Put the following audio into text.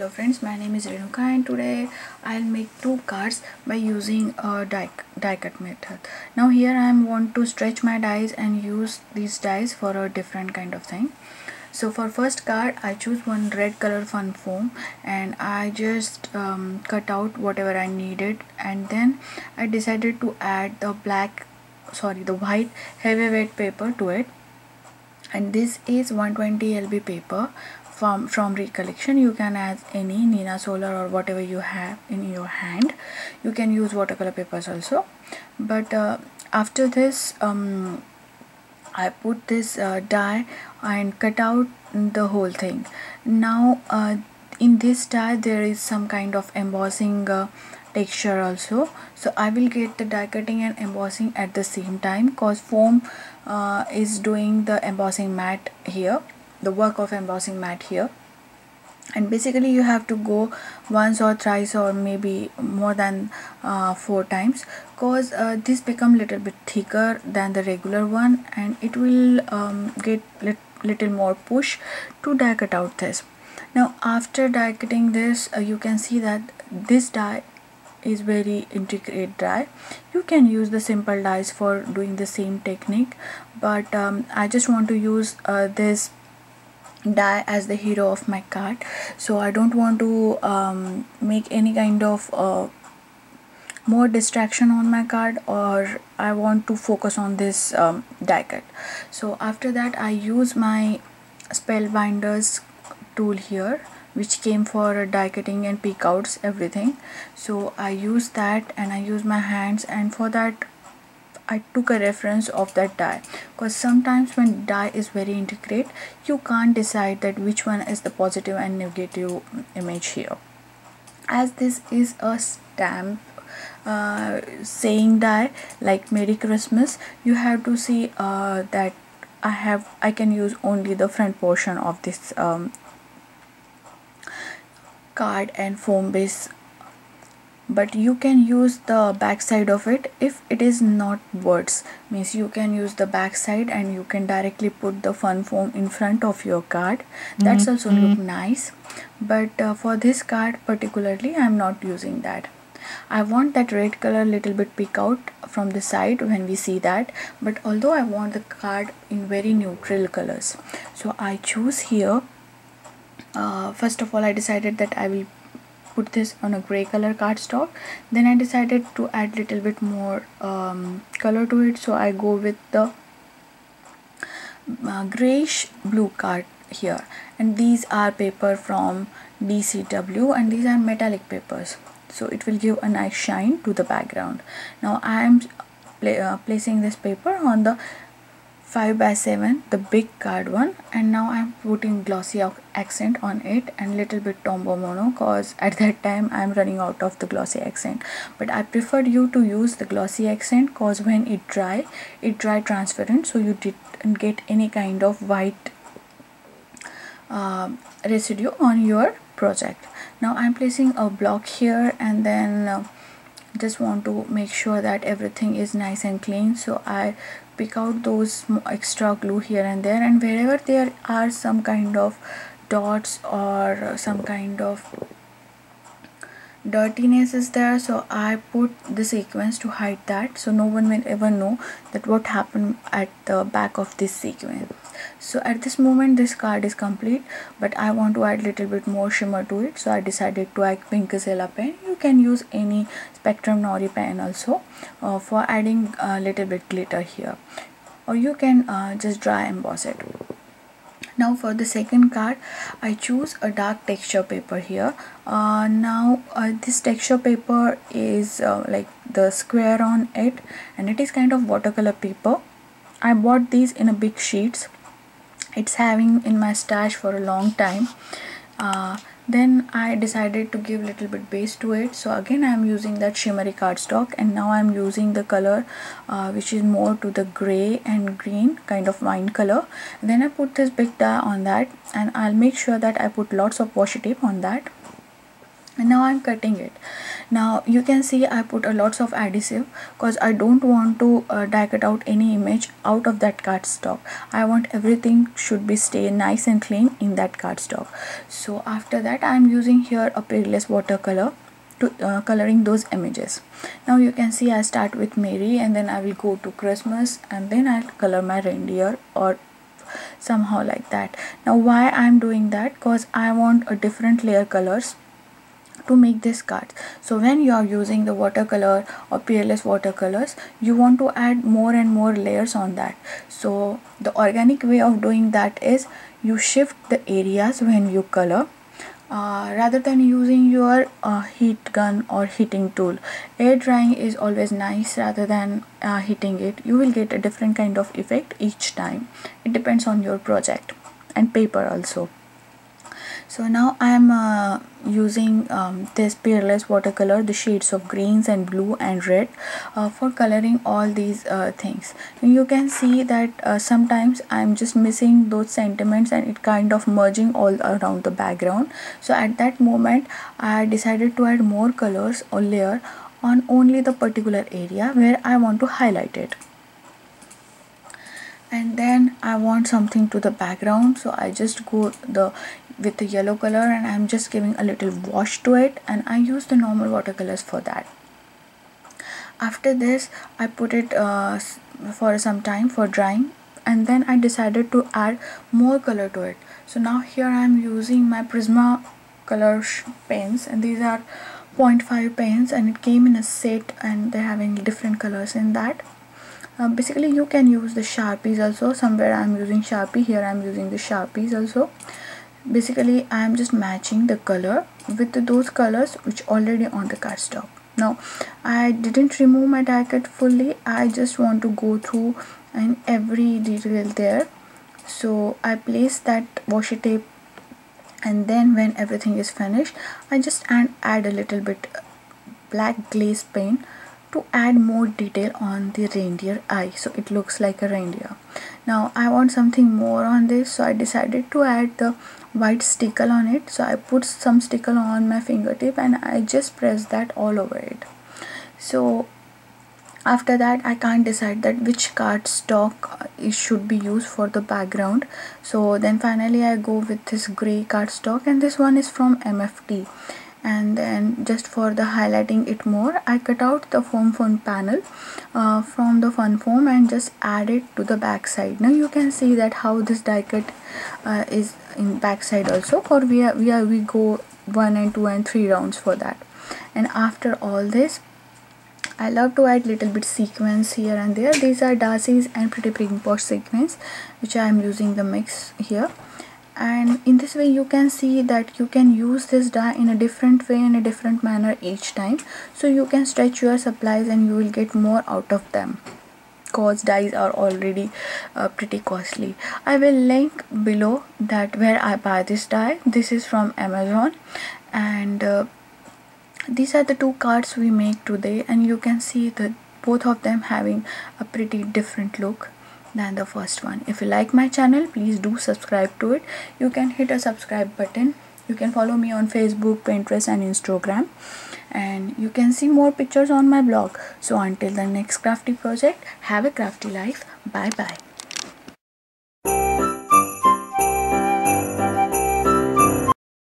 hello friends my name is Renuka and today I'll make two cards by using a die, die cut method. Now here I want to stretch my dies and use these dies for a different kind of thing. So for first card I choose one red color fun foam and I just um, cut out whatever I needed and then I decided to add the black sorry the white heavyweight paper to it. And this is 120 lb paper from from recollection you can add any Neenah Solar or whatever you have in your hand. You can use watercolor papers also. But uh, after this um, I put this uh, die and cut out the whole thing. Now uh, in this die there is some kind of embossing uh, texture also. So I will get the die cutting and embossing at the same time cause foam uh, is doing the embossing mat here the work of embossing mat here. And basically you have to go once or thrice or maybe more than uh, four times cause uh, this become little bit thicker than the regular one and it will um, get lit little more push to die cut out this. Now after die cutting this uh, you can see that this die is very intricate die. You can use the simple dies for doing the same technique but um, I just want to use uh, this die as the hero of my card so I don't want to um, make any kind of uh, more distraction on my card or I want to focus on this um, die cut. So after that I use my spellbinders tool here which came for die cutting and peek outs everything. So I use that and I use my hands and for that I took a reference of that die. Because sometimes when die is very intricate you can't decide that which one is the positive and negative image here. As this is a stamp uh, saying die like Merry Christmas you have to see uh, that I have I can use only the front portion of this um, card and foam base but you can use the back side of it if it is not words. Means you can use the back side and you can directly put the fun foam in front of your card. That's mm -hmm. also look nice. But uh, for this card particularly i'm not using that. I want that red color little bit peek out from the side when we see that. But although I want the card in very neutral colors. So I choose here. Uh, first of all I decided that I will put this on a gray color cardstock. Then I decided to add little bit more um, color to it. So I go with the uh, grayish blue card here. And these are paper from DCW and these are metallic papers. So it will give a nice shine to the background. Now I am pla uh, placing this paper on the 5 by 7 the big card one. And now I'm putting glossy accent on it and little bit tombow mono cause at that time I'm running out of the glossy accent. But I preferred you to use the glossy accent cause when it dry it dry transparent so you didn't get any kind of white uh, residue on your project. Now I'm placing a block here and then uh, just want to make sure that everything is nice and clean. So I pick out those extra glue here and there and wherever there are some kind of dots or some kind of dirtiness is there so I put the sequins to hide that so no one will ever know that what happened at the back of this sequins so at this moment this card is complete but I want to add little bit more shimmer to it. So I decided to add Wink of Stella pen. You can use any Spectrum Noir pen also uh, for adding a little bit glitter here. Or you can uh, just dry emboss it. Now for the second card I choose a dark texture paper here. Uh, now uh, this texture paper is uh, like the square on it and it is kind of watercolor paper. I bought these in a big sheets it's having in my stash for a long time. Uh, then I decided to give a little bit base to it. So again I'm using that shimmery cardstock and now I'm using the color uh, which is more to the gray and green kind of wine color. Then I put this big die on that and I'll make sure that I put lots of washi tape on that. And now I'm cutting it now you can see I put a lots of adhesive because I don't want to uh, die cut out any image out of that cardstock. I want everything should be stay nice and clean in that cardstock. So after that I'm using here a peerless watercolor to uh, coloring those images. Now you can see I start with Merry and then I will go to Christmas and then I'll color my reindeer or somehow like that. Now why I'm doing that? Because I want a different layer colors to make this card so when you are using the watercolor or peerless watercolors you want to add more and more layers on that. So the organic way of doing that is you shift the areas when you color uh, rather than using your uh, heat gun or heating tool. Air drying is always nice rather than uh, heating it. You will get a different kind of effect each time. It depends on your project and paper also so now I am uh, using um, this peerless watercolor the shades of greens and blue and red uh, for coloring all these uh, things. You can see that uh, sometimes I'm just missing those sentiments and it kind of merging all around the background. So at that moment I decided to add more colors or layer on only the particular area where I want to highlight it and then I want something to the background. So I just go the with the yellow color and I'm just giving a little wash to it. And I use the normal watercolors for that. After this I put it uh, for some time for drying. And then I decided to add more color to it. So now here I'm using my Prisma color pens. And these are 0.5 pens. And it came in a set and they're having different colors in that uh, basically you can use the sharpies also. Somewhere I'm using sharpie here I'm using the sharpies also. Basically I am just matching the color with those colors which already on the cardstock. Now I didn't remove my die cut fully. I just want to go through and every detail there. So I place that washi tape and then when everything is finished I just add, add a little bit black glaze paint to add more detail on the reindeer eye. So it looks like a reindeer. Now I want something more on this. So I decided to add the white stickle on it. So I put some stickle on my fingertip and I just press that all over it. So after that I can't decide that which cardstock it should be used for the background. So then finally I go with this gray cardstock and this one is from MFT and then just for the highlighting it more I cut out the foam foam panel uh, from the fun foam and just add it to the back side. Now you can see that how this die cut uh, is in back side also or we are, we are we go one and two and three rounds for that. And after all this I love to add little bit sequins here and there. These are Darcy's and Pretty Pink Posh sequins which I am using the mix here and in this way you can see that you can use this die in a different way in a different manner each time. So you can stretch your supplies and you will get more out of them. Cause dies are already uh, pretty costly. I will link below that where i buy this die. This is from amazon. And uh, these are the two cards we make today. And you can see that both of them having a pretty different look than the first one. If you like my channel please do subscribe to it. You can hit a subscribe button. You can follow me on facebook pinterest and instagram. And you can see more pictures on my blog. So until the next crafty project have a crafty life. Bye bye